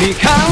你看。